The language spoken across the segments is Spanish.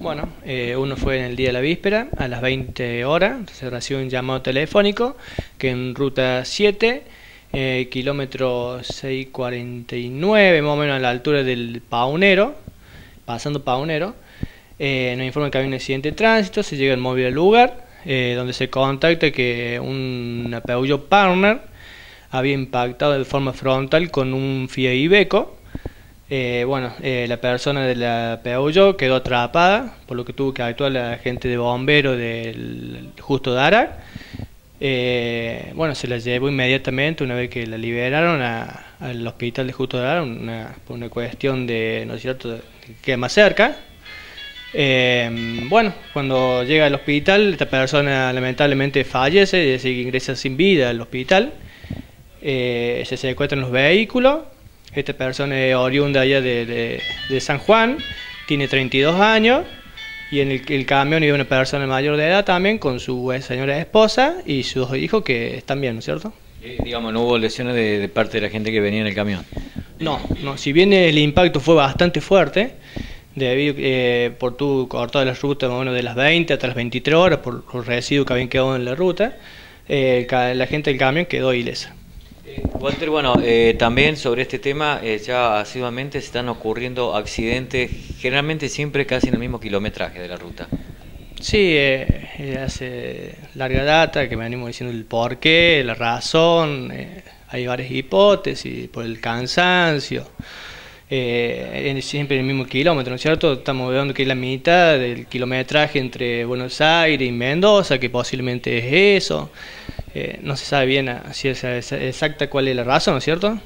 Bueno, eh, uno fue en el día de la víspera, a las 20 horas, se recibió un llamado telefónico que en ruta 7, eh, kilómetro 649, más o menos a la altura del Paunero, pasando Paunero, eh, nos informa que había un accidente de tránsito, se llega el móvil al lugar, eh, donde se contacta que un Peugeot Partner había impactado de forma frontal con un Fiat Iveco, eh, bueno, eh, la persona de la Peugeot quedó atrapada, por lo que tuvo que actuar la gente de bombero del Justo Darac. Eh, bueno, se la llevó inmediatamente una vez que la liberaron al hospital de Justo Darac, una, por una cuestión de, ¿no es que más cerca. bueno, cuando llega al hospital, esta persona lamentablemente fallece, y decir, ingresa sin vida al hospital. se secuestran los vehículos esta persona es oriunda allá de, San Juan, tiene 32 años y en el, camión iba una persona mayor de edad también con su señora esposa y sus dos hijos que están bien, ¿no es cierto? Eh, digamos, ¿no hubo lesiones de, parte de la gente que venía en el camión? No, no si bien el impacto fue bastante fuerte, debido eh, por tu cortado la ruta más de las 20 hasta las 23 horas por los residuos que habían quedado en la ruta, eh, la gente del camión quedó ilesa. Walter, bueno, eh, también sobre este tema, eh, ya asiduamente se están ocurriendo accidentes, generalmente siempre casi en el mismo kilometraje de la ruta. Sí, eh, hace larga data que me animo diciendo el porqué, la razón, hay varias hipótesis, por el cansancio, siempre en el mismo kilómetro, ¿no es cierto? Estamos viendo que es la mitad del kilometraje entre Buenos Aires y Mendoza, que posiblemente es eso. Eh, no se sabe bien si es exacta cuál es la razón, ¿no es cierto?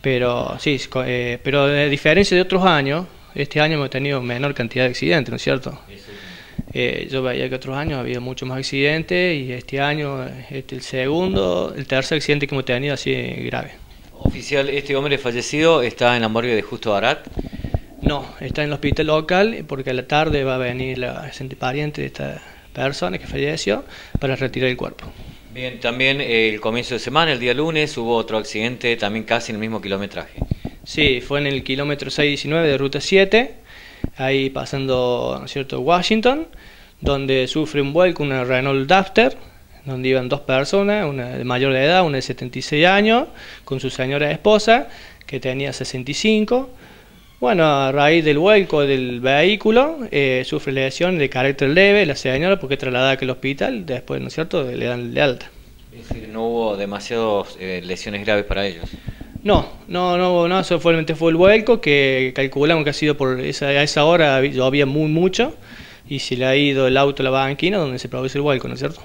Pero sí, eh, pero a diferencia de otros años, este año hemos tenido menor cantidad de accidentes, ¿no es cierto? Eh, yo veía que otros años ha habido muchos más accidentes y este año este el segundo, el tercer accidente que hemos tenido así grave. Oficial, ¿este hombre fallecido está en la morgue de Justo Barat? No, está en el hospital local porque a la tarde va a venir la pariente de esta persona que falleció para retirar el cuerpo. Bien, también eh, el comienzo de semana, el día lunes, hubo otro accidente también casi en el mismo kilometraje. Sí, fue en el kilómetro 619 de ruta 7, ahí pasando, cierto?, Washington, donde sufre un vuelco una Renault Duster, donde iban dos personas, una de mayor de edad, una de 76 años, con su señora esposa, que tenía 65. Bueno, a raíz del vuelco del vehículo, eh, sufre lesión de carácter leve la señora porque es trasladada al hospital, después, ¿no es cierto?, le dan de alta. Es decir, no hubo demasiadas eh, lesiones graves para ellos. No, no, no, no, solamente fue el vuelco que calculamos que ha sido por esa, a esa hora había muy mucho y se le ha ido el auto a la banquina donde se produce el vuelco, ¿no es cierto?